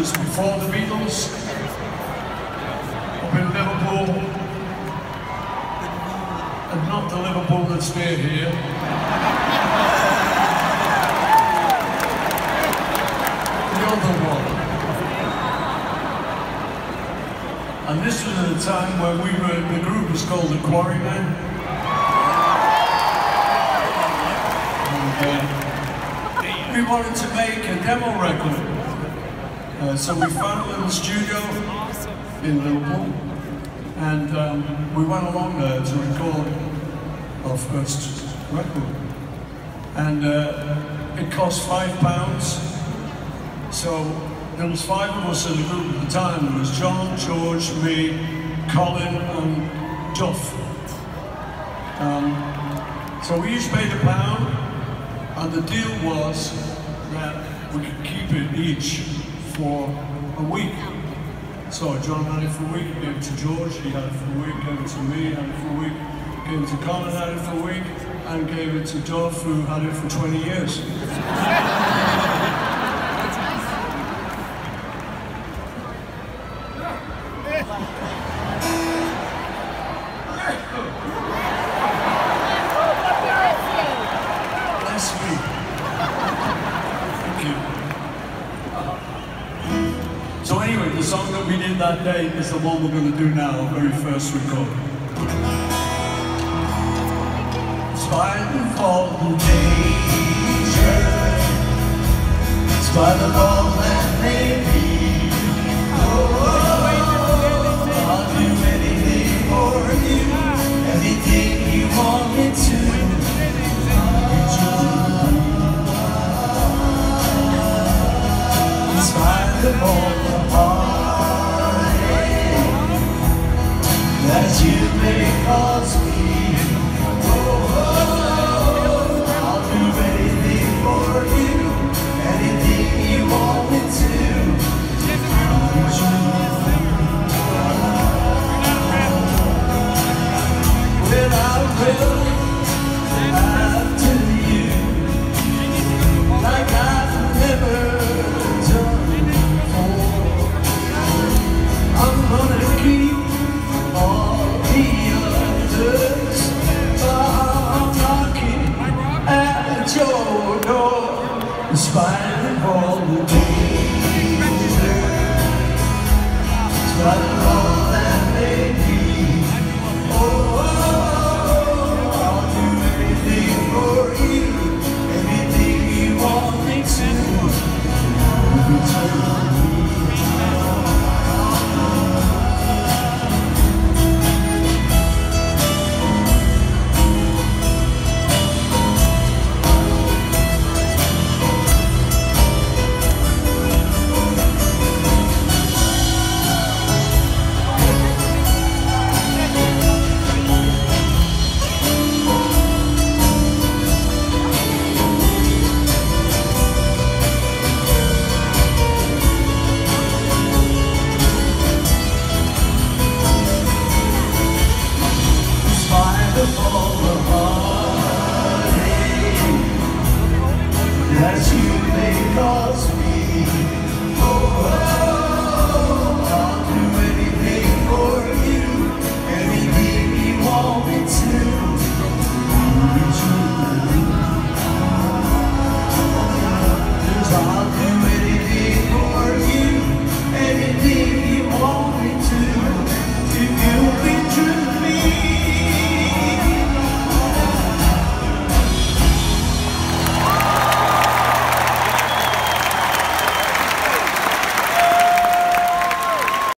was before the Beatles, up in Liverpool, and not the Liverpool that's near here. the other one. And this was at a time when we were, the group was called the Quarrymen. And, uh, we wanted to make a demo record. Uh, so we found a little studio in Liverpool. And um, we went along there to record our first record. And uh, it cost five pounds. So there was five of us in the group at the time. There was John, George, me, Colin, and Duff. Um, so we each paid a pound, and the deal was that we could keep it each for a week. So John had it for a week, gave it to George, he had it for a week, gave it to me, had it for a week, gave it to Colin, had it for a week, and gave it to Duff, who had it for 20 years. anyway, the song that we did that day is the one we're going to do now, our very first recording. Of all the danger, spite of all that may be, oh, I'll do anything for you, anything you want me to. spite of all the that you may cause